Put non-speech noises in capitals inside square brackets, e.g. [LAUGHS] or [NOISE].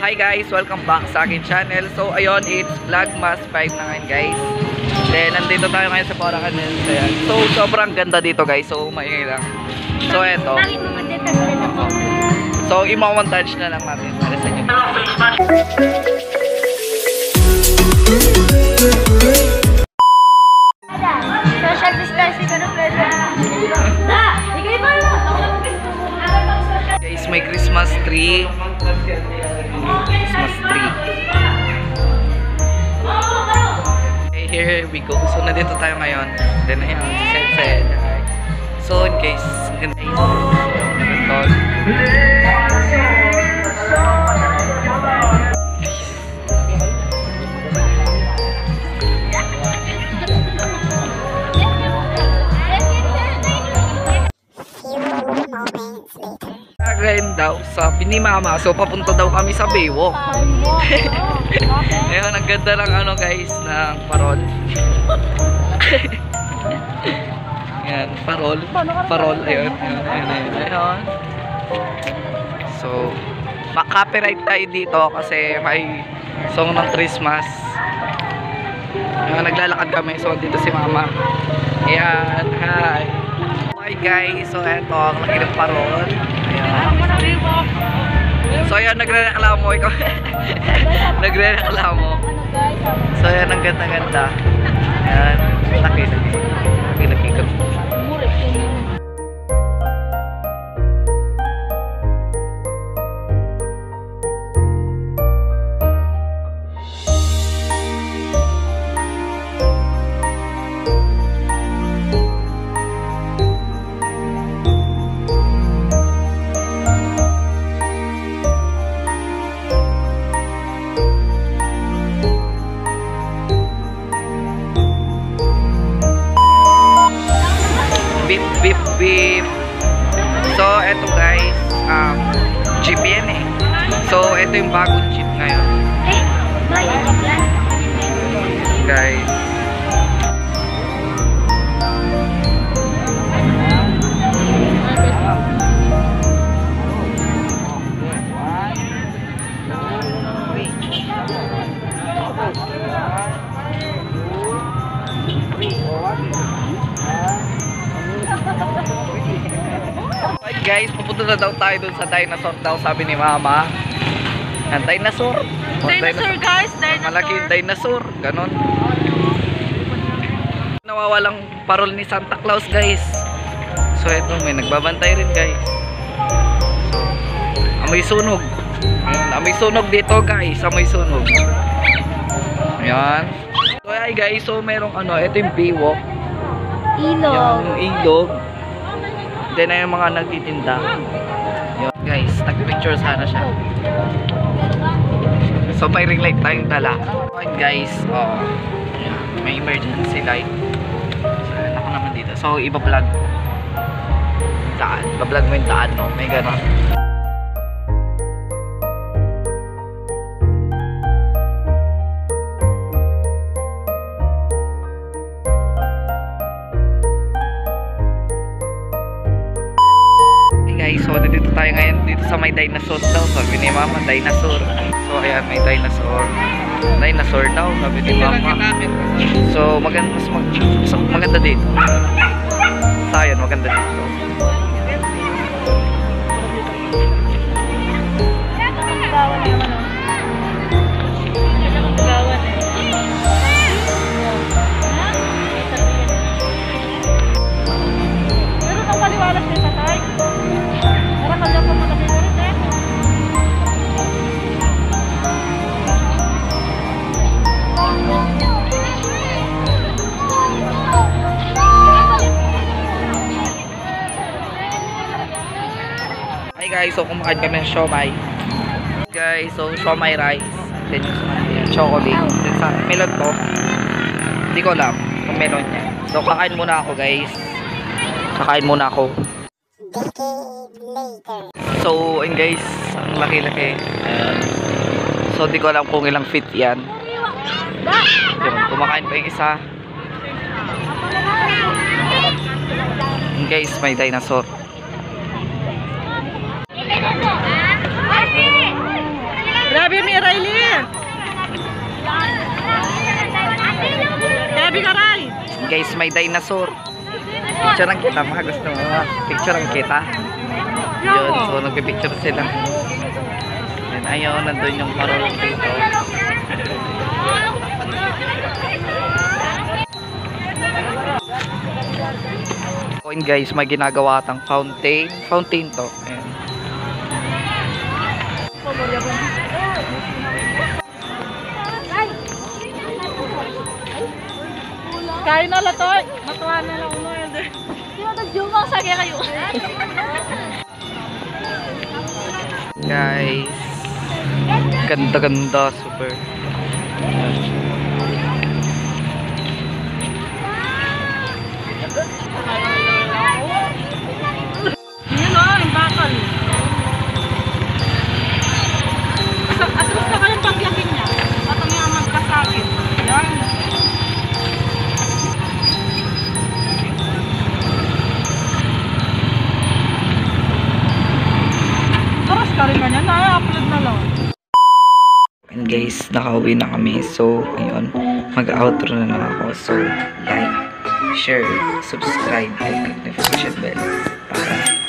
hi guys, welcome back sa akin channel. So ayun, it's Vlogmas 5 na ngayon guys. Then nandito tayo ngayon sa Hills. Ayan. So sobrang ganda dito guys. So maingay lang. So eto. So i-montage na lang natin para sa inyo. Social distancing ka na. Da! Ikaw yung parang Guys, may Christmas tree. Christmas tree. Okay, here we go. So nandito tayo ngayon. Then ayan, si Sensei. So case, in case, ganito. Daw, sabi ni Mama, so papunta daw kami sa Baywalk. [LAUGHS] Ayun, ang ganda lang ano guys, ng parol. [LAUGHS] Yan, parol. Parol, ayun. Ayun, ayun, ayun. ayun. So, makapiright tayo dito kasi may song ng Christmas. Ayun, naglalakad kami. So, dito si Mama. Ayan, hi. Hi guys, so eto, ang laki ng parol. Ayan. So ayan, nagre-reklamo ikaw. [LAUGHS] nagre-reklamo. So ayan, ang ganda-ganda. Ayan, laki, So, eto guys, um, jeep yan eh. So, eto yung bagong jeep ngayon. Guys. Guys, pupunta na daw tayo dun sa dinosaur daw sabi ni mama. Ang dinosaur. Oh, Dinosaur guys, dinosaur. Malaking dinosaur, ganon. Nawawalang parol ni Santa Claus, guys. So eto, may nagbabantay rin, guys. Amoy sunog. Ayan, amoy sunog dito, guys. Amoy sunog. Ayan. So ay guys, so merong ano, ito yung Baywalk. Ilog. Yung ilog. Then ay yung mga nagtitinda. Yun, guys, nagpicture sana siya. So may ring light tayong dala. Okay guys, oh, may emergency light. So ako naman dito. So iba-vlog. Daan. Iba-vlog mo yung daan, no? May gano'n. Tayo ngayon dito sa may dinosaur daw. Sabi ni mama, dinosaur. So ayan, may dinosaur. Dinosaur daw, sabi ni mama. So maganda, mas mag, maganda dito. So ayan, maganda dito. Guys, so kumakain kami ng siomay. Guys, so siomay rice. Then chocolate. Then melon to. Hindi ko alam kung melon niya. So kakain muna ako guys. Kakain muna ako. So, and guys, ang laki-laki. So, di ko alam kung ilang feet yan. Yun, kumakain pa yung isa. Guys, may dinosaur. Guys, may dinosaur. Picture ang kita, mga gusto mo. Picture ang kita. Yun, so nagpipicture sila. Yan, ayaw, nandun yung marunong dito. Coin guys, may ginagawa tang fountain. Fountain to. Ayan. Kain na latoy. Matuwa na lang yun. Di ba nag-jumang sa kaya kayo? Guys. Ganda-ganda, super. Guys, nakauwi na kami. So, ayun, mag-outro na lang ako. So, like, share, subscribe, and click notification bell para